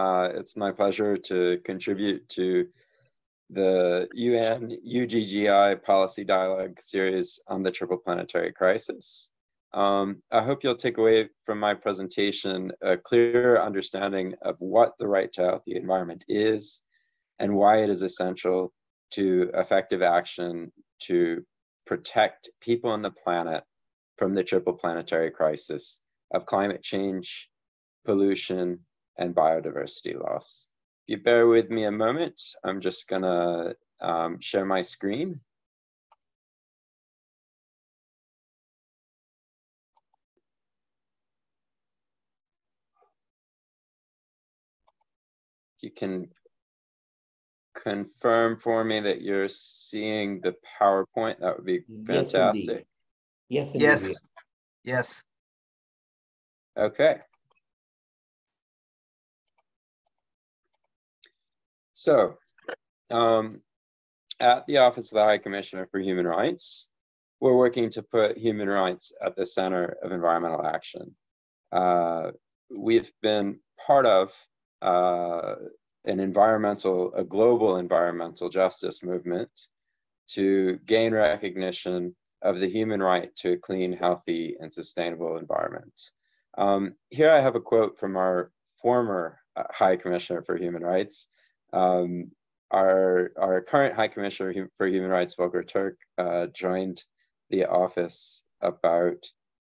Uh, it's my pleasure to contribute to the UN UGGI Policy Dialogue series on the Triple Planetary Crisis. Um, I hope you'll take away from my presentation a clear understanding of what the right to healthy environment is and why it is essential to effective action to protect people on the planet from the triple planetary crisis of climate change, pollution, and biodiversity loss. If you bear with me a moment, I'm just gonna um, share my screen. You can confirm for me that you're seeing the PowerPoint, that would be fantastic. Yes, indeed. yes, yes, yes. Okay. So, um, at the Office of the High Commissioner for Human Rights, we're working to put human rights at the center of environmental action. Uh, we've been part of uh, an environmental, a global environmental justice movement to gain recognition of the human right to a clean, healthy, and sustainable environment. Um, here I have a quote from our former uh, High Commissioner for Human Rights. Um, our, our current High Commissioner for Human Rights, Volker Turk, uh, joined the office about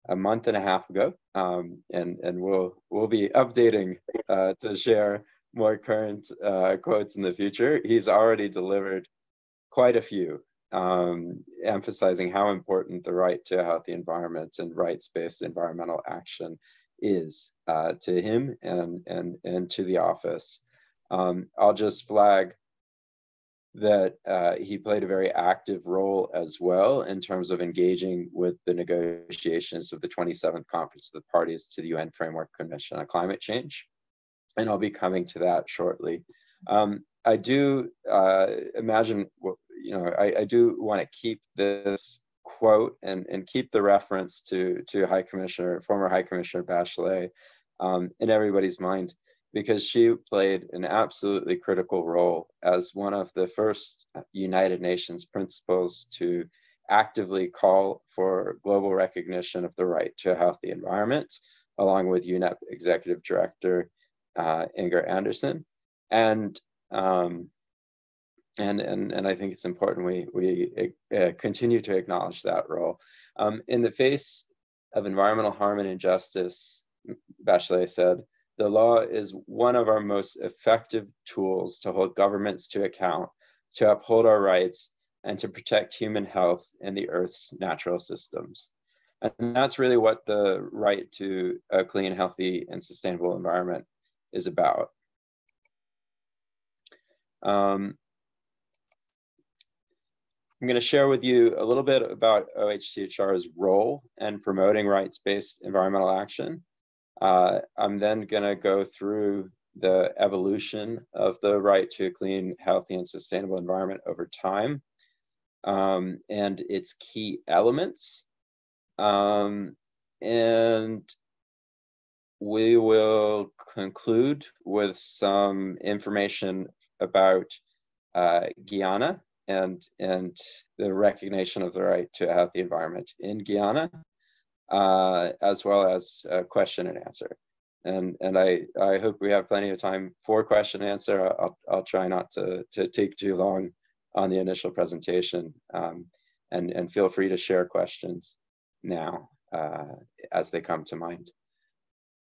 a month and a half ago, um, and and we'll we'll be updating uh, to share more current uh, quotes in the future. He's already delivered quite a few, um, emphasizing how important the right to a healthy environment and rights-based environmental action is uh, to him and, and, and to the office. Um, I'll just flag that uh, he played a very active role as well in terms of engaging with the negotiations of the 27th Conference of the Parties to the UN Framework Convention on Climate Change and I'll be coming to that shortly. Um, I do uh, imagine, you know, I, I do want to keep this quote and, and keep the reference to, to High Commissioner, former High Commissioner Bachelet um, in everybody's mind because she played an absolutely critical role as one of the first United Nations principals to actively call for global recognition of the right to a healthy environment, along with UNEP Executive Director uh, Inger Andersen, and um, and and and I think it's important we we uh, continue to acknowledge that role. Um, in the face of environmental harm and injustice, Bachelet said, the law is one of our most effective tools to hold governments to account, to uphold our rights, and to protect human health and the Earth's natural systems. And that's really what the right to a clean, healthy, and sustainable environment is about. Um, I'm going to share with you a little bit about OHCHR's role in promoting rights-based environmental action. Uh, I'm then going to go through the evolution of the right to a clean, healthy, and sustainable environment over time um, and its key elements. Um, and we will conclude with some information about uh, Guyana and, and the recognition of the right to a healthy environment in Guyana, uh, as well as a question and answer. And, and I, I hope we have plenty of time for question and answer. I'll, I'll try not to, to take too long on the initial presentation um, and, and feel free to share questions now uh, as they come to mind.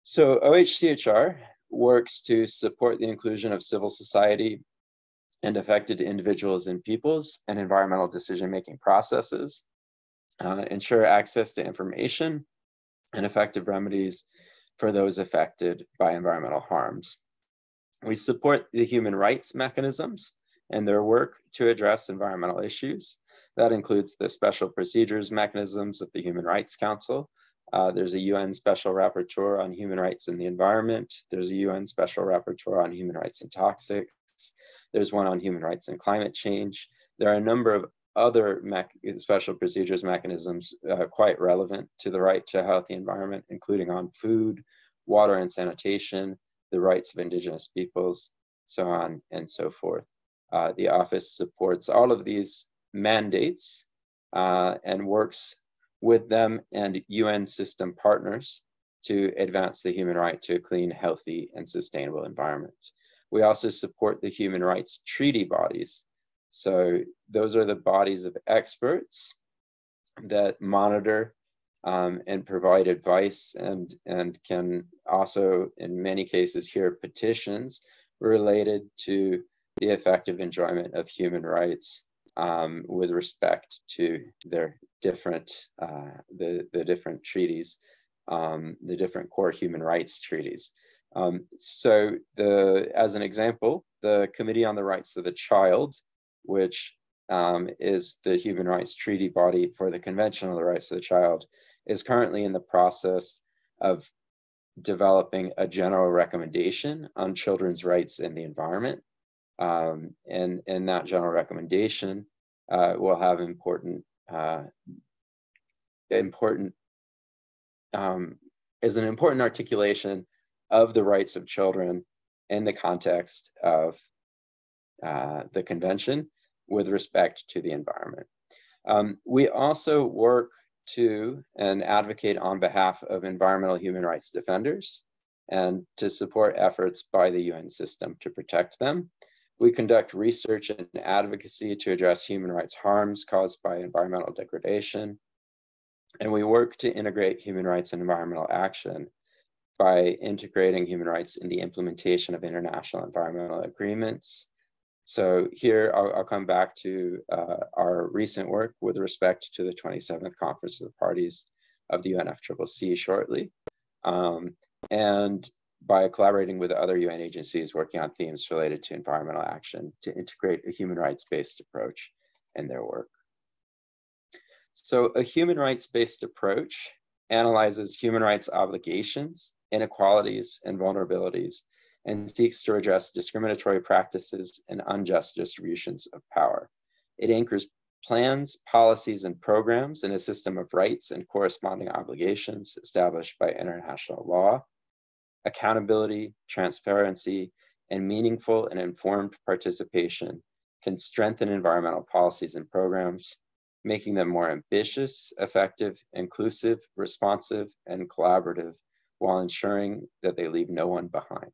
So OHCHR works to support the inclusion of civil society and affected individuals and peoples and environmental decision-making processes, uh, ensure access to information and effective remedies for those affected by environmental harms. We support the human rights mechanisms and their work to address environmental issues. That includes the special procedures mechanisms of the Human Rights Council, uh, there's a UN Special Rapporteur on Human Rights and the Environment. There's a UN Special Rapporteur on Human Rights and Toxics. There's one on Human Rights and Climate Change. There are a number of other special procedures mechanisms uh, quite relevant to the right to a healthy environment, including on food, water and sanitation, the rights of indigenous peoples, so on and so forth. Uh, the office supports all of these mandates uh, and works with them and UN system partners to advance the human right to a clean, healthy, and sustainable environment. We also support the human rights treaty bodies. So those are the bodies of experts that monitor um, and provide advice and, and can also, in many cases, hear petitions related to the effective enjoyment of human rights um, with respect to their different, uh, the, the different treaties, um, the different core human rights treaties. Um, so the, as an example, the Committee on the Rights of the Child, which um, is the human rights treaty body for the Convention on the Rights of the Child, is currently in the process of developing a general recommendation on children's rights in the environment. Um, and, and that general recommendation uh, will have important, uh, important, um, is an important articulation of the rights of children in the context of uh, the convention with respect to the environment. Um, we also work to and advocate on behalf of environmental human rights defenders and to support efforts by the UN system to protect them. We conduct research and advocacy to address human rights harms caused by environmental degradation. And we work to integrate human rights and environmental action by integrating human rights in the implementation of international environmental agreements so here I'll, I'll come back to uh, our recent work with respect to the 27th Conference of the Parties of the UNFCCC shortly. Um, and by collaborating with other UN agencies working on themes related to environmental action to integrate a human rights-based approach in their work. So a human rights-based approach analyzes human rights obligations, inequalities, and vulnerabilities and seeks to address discriminatory practices and unjust distributions of power. It anchors plans, policies, and programs in a system of rights and corresponding obligations established by international law. Accountability, transparency, and meaningful and informed participation can strengthen environmental policies and programs, making them more ambitious, effective, inclusive, responsive, and collaborative while ensuring that they leave no one behind.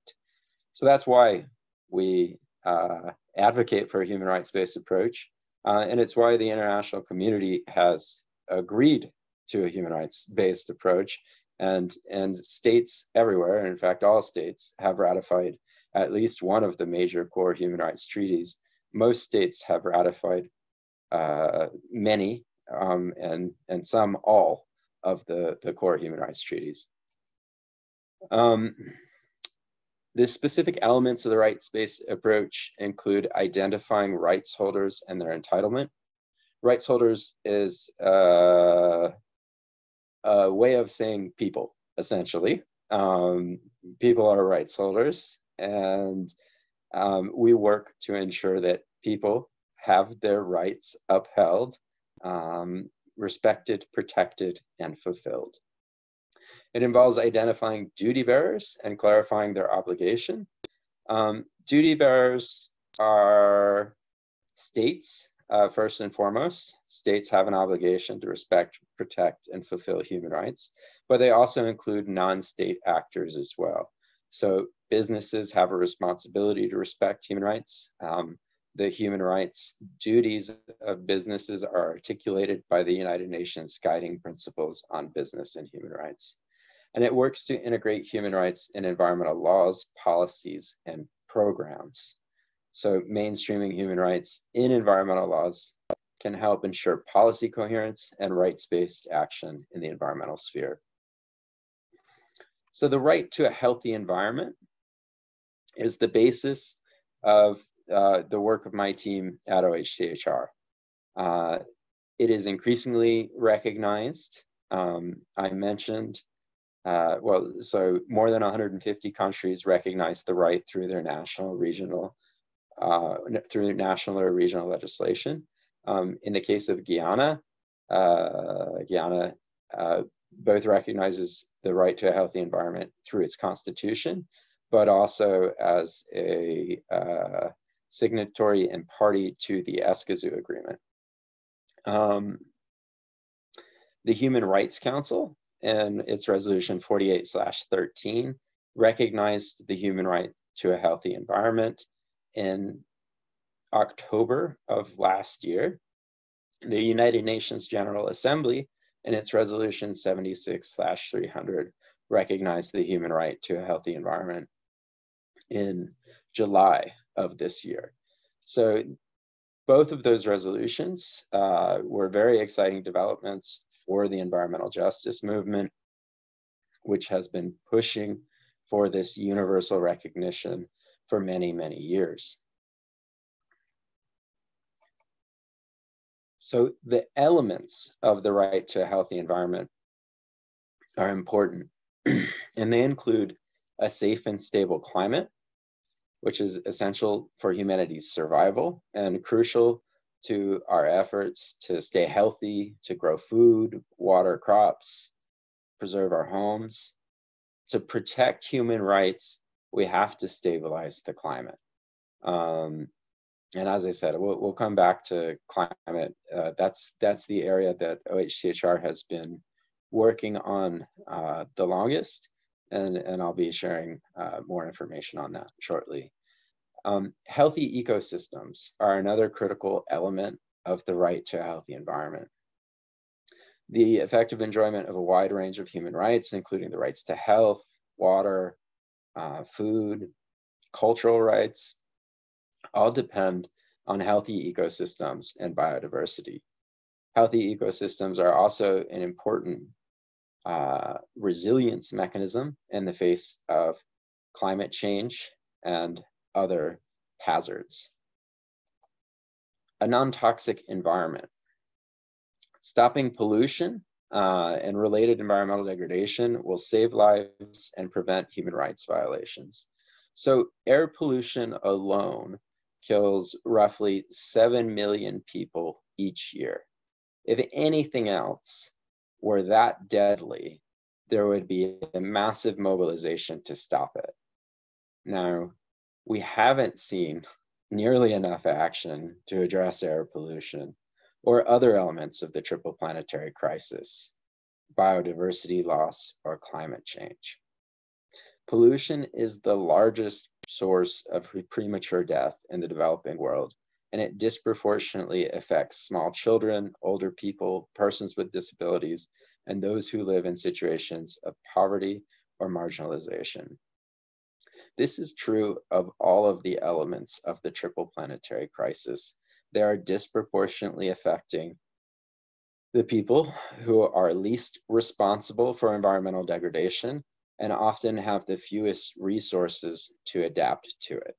So that's why we uh, advocate for a human rights-based approach. Uh, and it's why the international community has agreed to a human rights-based approach. And, and states everywhere, and in fact, all states have ratified at least one of the major core human rights treaties. Most states have ratified uh, many um, and, and some all of the, the core human rights treaties. Um, the specific elements of the rights-based approach include identifying rights holders and their entitlement. Rights holders is uh, a way of saying people, essentially. Um, people are rights holders, and um, we work to ensure that people have their rights upheld, um, respected, protected, and fulfilled. It involves identifying duty bearers and clarifying their obligation. Um, duty bearers are states, uh, first and foremost. States have an obligation to respect, protect, and fulfill human rights, but they also include non-state actors as well. So businesses have a responsibility to respect human rights. Um, the human rights duties of businesses are articulated by the United Nations guiding principles on business and human rights and it works to integrate human rights in environmental laws, policies, and programs. So mainstreaming human rights in environmental laws can help ensure policy coherence and rights-based action in the environmental sphere. So the right to a healthy environment is the basis of uh, the work of my team at OHCHR. Uh, it is increasingly recognized. Um, I mentioned uh, well, so more than 150 countries recognize the right through their national, regional, uh, through national or regional legislation. Um, in the case of Guyana, uh, Guyana uh, both recognizes the right to a healthy environment through its constitution, but also as a uh, signatory and party to the Escazú Agreement. Um, the Human Rights Council and its resolution 48 13 recognized the human right to a healthy environment in October of last year. The United Nations General Assembly in its resolution 76 300 recognized the human right to a healthy environment in July of this year. So both of those resolutions uh, were very exciting developments for the environmental justice movement, which has been pushing for this universal recognition for many, many years. So the elements of the right to a healthy environment are important, and they include a safe and stable climate, which is essential for humanity's survival and crucial to our efforts to stay healthy, to grow food, water crops, preserve our homes. To protect human rights, we have to stabilize the climate. Um, and as I said, we'll, we'll come back to climate. Uh, that's that's the area that OHCHR has been working on uh, the longest, and, and I'll be sharing uh, more information on that shortly. Um, healthy ecosystems are another critical element of the right to a healthy environment. The effective enjoyment of a wide range of human rights, including the rights to health, water, uh, food, cultural rights, all depend on healthy ecosystems and biodiversity. Healthy ecosystems are also an important uh, resilience mechanism in the face of climate change and other hazards. A non-toxic environment. Stopping pollution uh, and related environmental degradation will save lives and prevent human rights violations. So air pollution alone kills roughly 7 million people each year. If anything else were that deadly, there would be a massive mobilization to stop it. Now, we haven't seen nearly enough action to address air pollution or other elements of the triple planetary crisis, biodiversity loss, or climate change. Pollution is the largest source of premature death in the developing world, and it disproportionately affects small children, older people, persons with disabilities, and those who live in situations of poverty or marginalization. This is true of all of the elements of the triple planetary crisis. They are disproportionately affecting the people who are least responsible for environmental degradation and often have the fewest resources to adapt to it.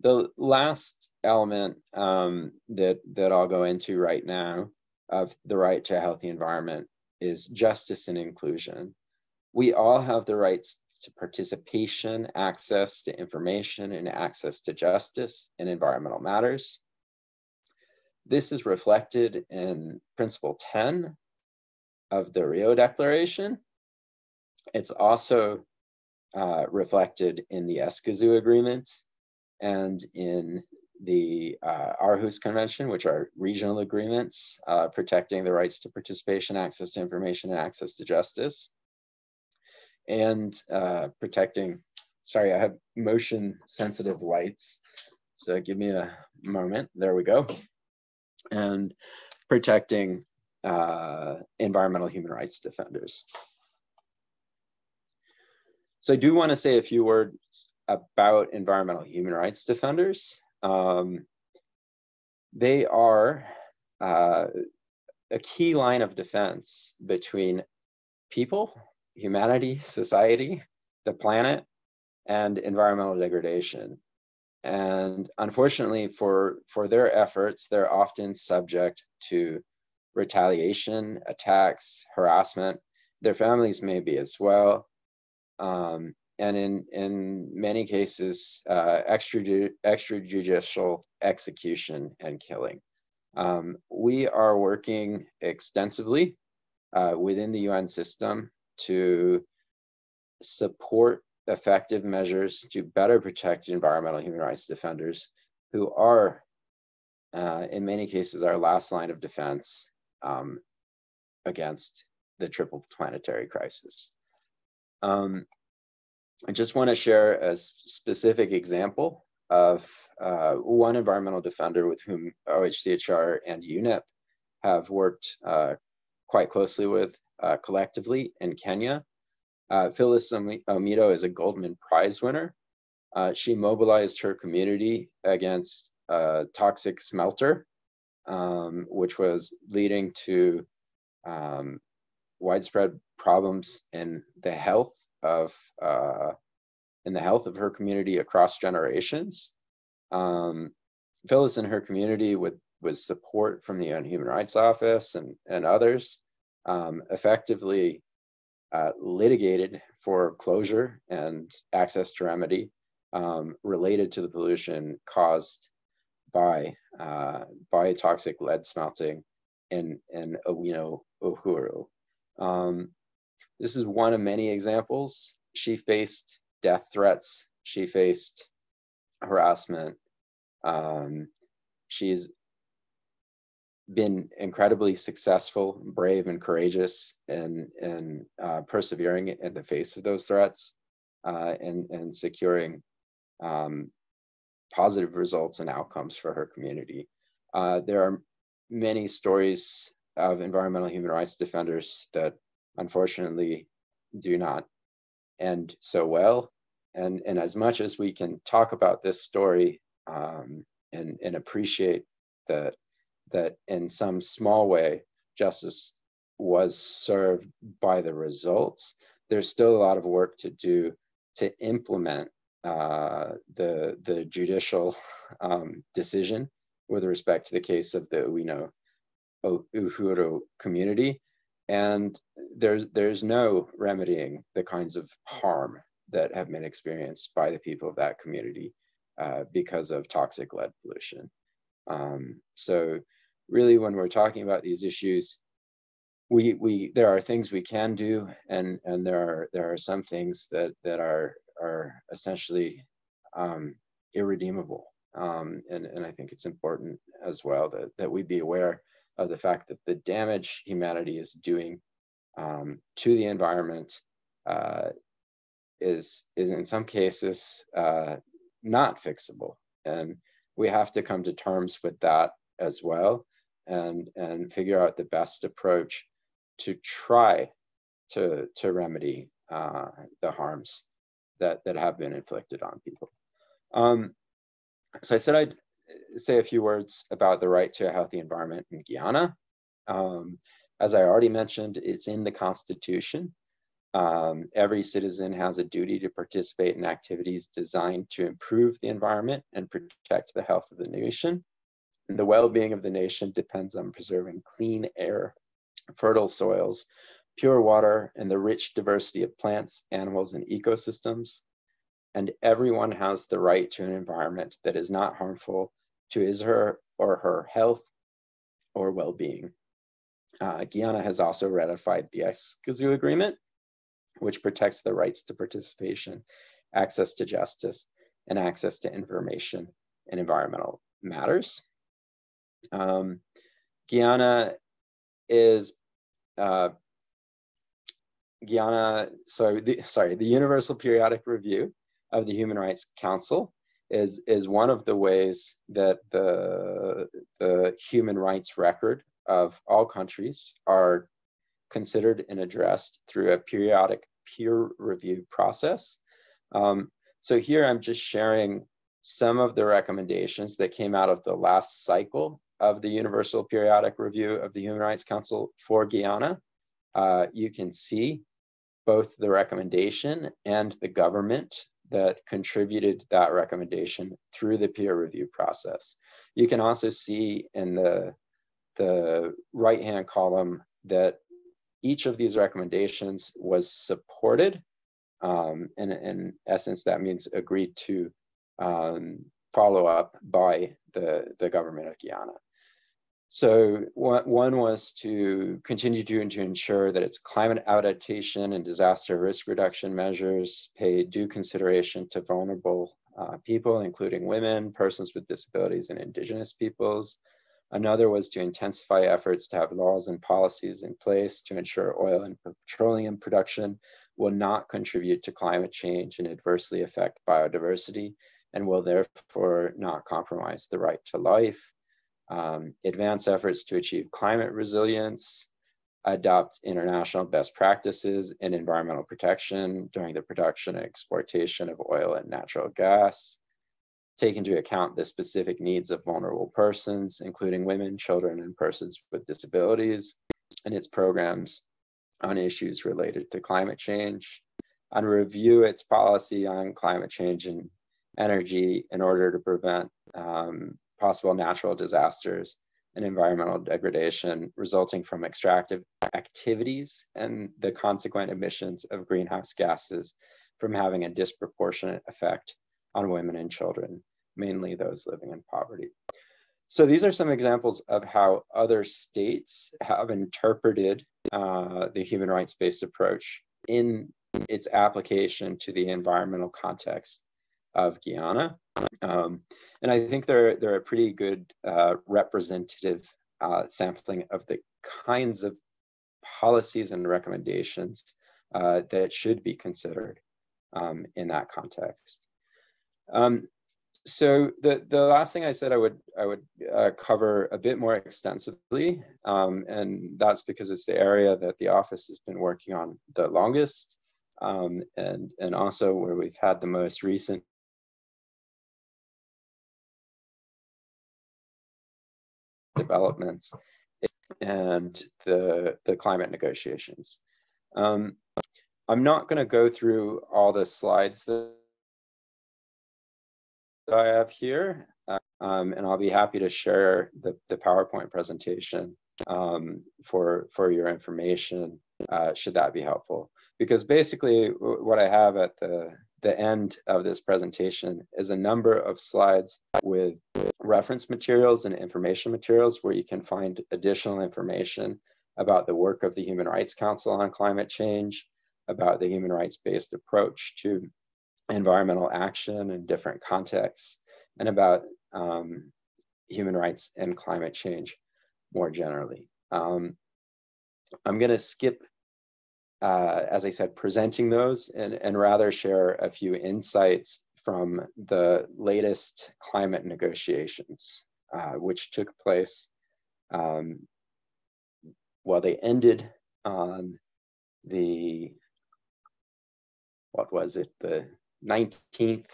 The last element um, that, that I'll go into right now of the right to a healthy environment is justice and inclusion we all have the rights to participation, access to information, and access to justice in environmental matters. This is reflected in Principle 10 of the Rio Declaration. It's also uh, reflected in the Escazú Agreement and in the uh, Aarhus Convention, which are regional agreements uh, protecting the rights to participation, access to information, and access to justice and uh, protecting, sorry, I have motion sensitive lights. So give me a moment, there we go. And protecting uh, environmental human rights defenders. So I do want to say a few words about environmental human rights defenders. Um, they are uh, a key line of defense between people humanity, society, the planet, and environmental degradation. And unfortunately, for, for their efforts, they're often subject to retaliation, attacks, harassment. Their families may be as well. Um, and in, in many cases, uh, extrajudicial execution and killing. Um, we are working extensively uh, within the UN system to support effective measures to better protect environmental human rights defenders who are, uh, in many cases, our last line of defense um, against the triple planetary crisis. Um, I just want to share a specific example of uh, one environmental defender with whom OHCHR and UNEP have worked uh, quite closely with uh, collectively in Kenya. Uh, Phyllis Omido is a Goldman Prize winner. Uh, she mobilized her community against a toxic smelter, um, which was leading to um, widespread problems in the health of uh, in the health of her community across generations. Um, Phyllis and her community with with support from the UN Human Rights Office and, and others um, effectively uh, litigated for closure and access to remedy um, related to the pollution caused by uh, by toxic lead smelting in in Owino Uhuru. Um, this is one of many examples. She faced death threats. She faced harassment. Um, she's been incredibly successful, brave, and courageous and in uh, persevering in the face of those threats uh, and, and securing um, positive results and outcomes for her community. Uh, there are many stories of environmental human rights defenders that unfortunately do not end so well. And, and as much as we can talk about this story um, and, and appreciate that that in some small way justice was served by the results, there's still a lot of work to do to implement uh, the the judicial um, decision with respect to the case of the Owino Uhuru community, and there's there's no remedying the kinds of harm that have been experienced by the people of that community uh, because of toxic lead pollution. Um, so really when we're talking about these issues, we we there are things we can do, and and there are there are some things that that are are essentially um, irredeemable. Um, and and I think it's important as well that that we be aware of the fact that the damage humanity is doing um, to the environment uh, is is in some cases uh, not fixable, and we have to come to terms with that as well and and figure out the best approach to try to to remedy uh, the harms that that have been inflicted on people. Um, so I said I'd say a few words about the right to a healthy environment in Guyana. Um, as I already mentioned, it's in the Constitution. Um, every citizen has a duty to participate in activities designed to improve the environment and protect the health of the nation. The well-being of the nation depends on preserving clean air, fertile soils, pure water, and the rich diversity of plants, animals, and ecosystems. And everyone has the right to an environment that is not harmful to his her or her health or well-being. Uh, Guyana has also ratified the Escazú Agreement, which protects the rights to participation, access to justice, and access to information in environmental matters. Um, Guyana is uh, Guyana, sorry, the, sorry, the Universal Periodic Review of the Human Rights Council is, is one of the ways that the, the human rights record of all countries are considered and addressed through a periodic peer review process. Um, so here I'm just sharing some of the recommendations that came out of the last cycle of the Universal Periodic Review of the Human Rights Council for Guyana, uh, you can see both the recommendation and the government that contributed that recommendation through the peer review process. You can also see in the, the right-hand column that each of these recommendations was supported. Um, and in essence, that means agreed to um, follow up by the, the government of Guyana. So one, was to continue to, to ensure that its climate adaptation and disaster risk reduction measures pay due consideration to vulnerable uh, people, including women, persons with disabilities, and indigenous peoples. Another was to intensify efforts to have laws and policies in place to ensure oil and petroleum production will not contribute to climate change and adversely affect biodiversity and will therefore not compromise the right to life um, advance efforts to achieve climate resilience, adopt international best practices in environmental protection during the production and exportation of oil and natural gas, take into account the specific needs of vulnerable persons, including women, children, and persons with disabilities, and its programs on issues related to climate change, and review its policy on climate change and energy in order to prevent um, possible natural disasters and environmental degradation resulting from extractive activities and the consequent emissions of greenhouse gases from having a disproportionate effect on women and children, mainly those living in poverty. So these are some examples of how other states have interpreted uh, the human rights-based approach in its application to the environmental context of Guyana. Um, and I think they're, they're a pretty good uh, representative uh, sampling of the kinds of policies and recommendations uh, that should be considered um, in that context. Um, so the, the last thing I said I would I would uh, cover a bit more extensively, um, and that's because it's the area that the office has been working on the longest, um, and and also where we've had the most recent developments and the, the climate negotiations. Um, I'm not going to go through all the slides that I have here, um, and I'll be happy to share the, the PowerPoint presentation um, for, for your information, uh, should that be helpful. Because basically what I have at the, the end of this presentation is a number of slides with reference materials and information materials where you can find additional information about the work of the Human Rights Council on climate change, about the human rights-based approach to environmental action in different contexts, and about um, human rights and climate change more generally. Um, I'm going to skip uh, as I said, presenting those and, and rather share a few insights from the latest climate negotiations, uh, which took place, um, well, they ended on the, what was it, the 19th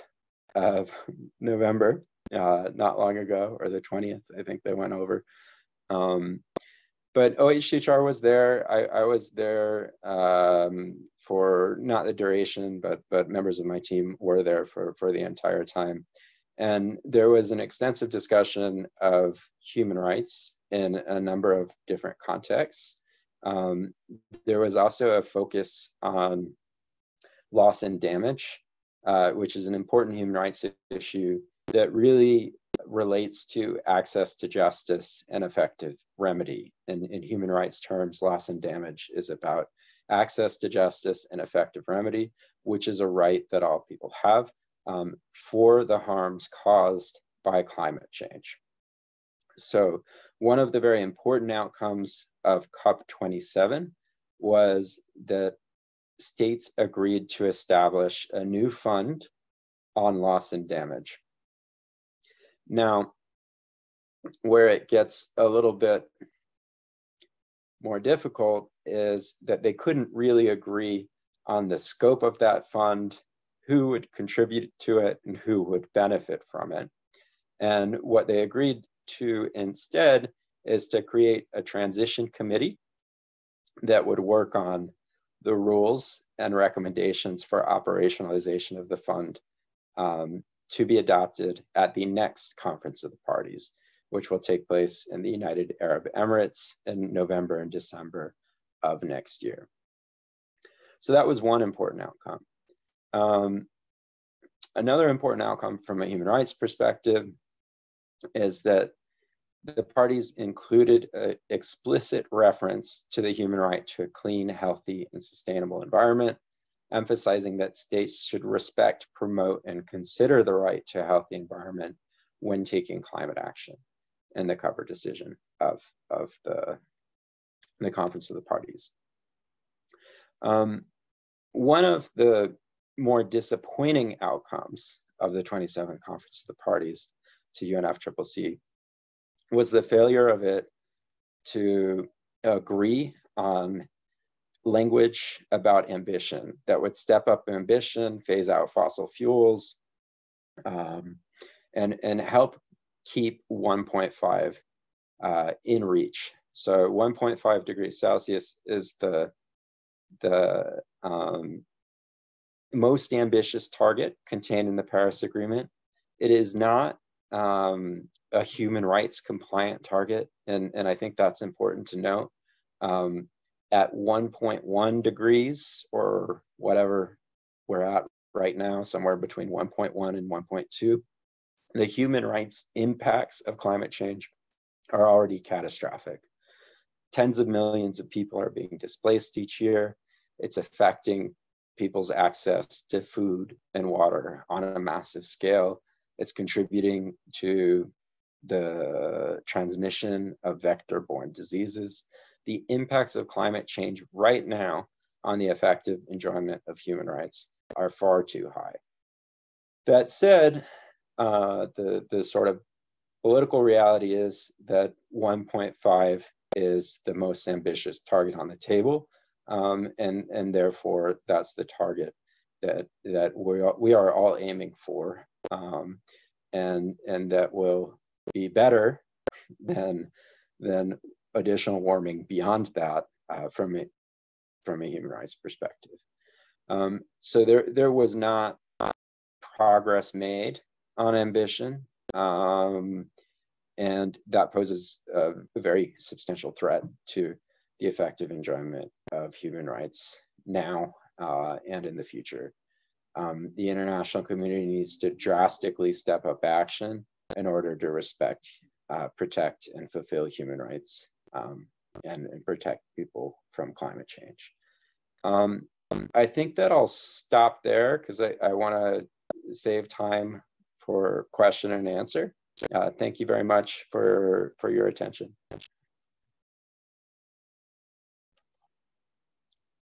of November, uh, not long ago, or the 20th, I think they went over. Um, but OHCHR was there. I, I was there um, for not the duration, but but members of my team were there for for the entire time, and there was an extensive discussion of human rights in a number of different contexts. Um, there was also a focus on loss and damage, uh, which is an important human rights issue that really relates to access to justice and effective remedy. And in human rights terms, loss and damage is about access to justice and effective remedy, which is a right that all people have um, for the harms caused by climate change. So one of the very important outcomes of COP27 was that states agreed to establish a new fund on loss and damage. Now, where it gets a little bit more difficult is that they couldn't really agree on the scope of that fund, who would contribute to it, and who would benefit from it. And what they agreed to instead is to create a transition committee that would work on the rules and recommendations for operationalization of the fund um, to be adopted at the next conference of the parties, which will take place in the United Arab Emirates in November and December of next year. So that was one important outcome. Um, another important outcome from a human rights perspective is that the parties included an explicit reference to the human right to a clean, healthy, and sustainable environment, emphasizing that states should respect, promote, and consider the right to a healthy environment when taking climate action in the cover decision of, of the, the Conference of the Parties. Um, one of the more disappointing outcomes of the 27th Conference of the Parties to UNFCCC was the failure of it to agree on language about ambition that would step up ambition, phase out fossil fuels, um, and, and help keep 1.5 uh, in reach. So 1.5 degrees Celsius is the, the um, most ambitious target contained in the Paris Agreement. It is not um, a human rights compliant target, and, and I think that's important to note. Um, at 1.1 degrees or whatever we're at right now, somewhere between 1.1 and 1.2, the human rights impacts of climate change are already catastrophic. Tens of millions of people are being displaced each year. It's affecting people's access to food and water on a massive scale. It's contributing to the transmission of vector-borne diseases, the impacts of climate change right now on the effective enjoyment of human rights are far too high. That said, uh, the, the sort of political reality is that 1.5 is the most ambitious target on the table, um, and, and therefore that's the target that, that we are, we are all aiming for, um, and, and that will be better than, than additional warming beyond that uh, from, a, from a human rights perspective. Um, so there, there was not progress made on ambition. Um, and that poses a, a, very substantial threat to the effective enjoyment of human rights now uh, and in the future. Um, the international community needs to drastically step up action in order to respect, uh, protect, and fulfill human rights um, and, and, protect people from climate change. Um, I think that I'll stop there because I, I want to save time for question and answer. Uh, thank you very much for, for your attention.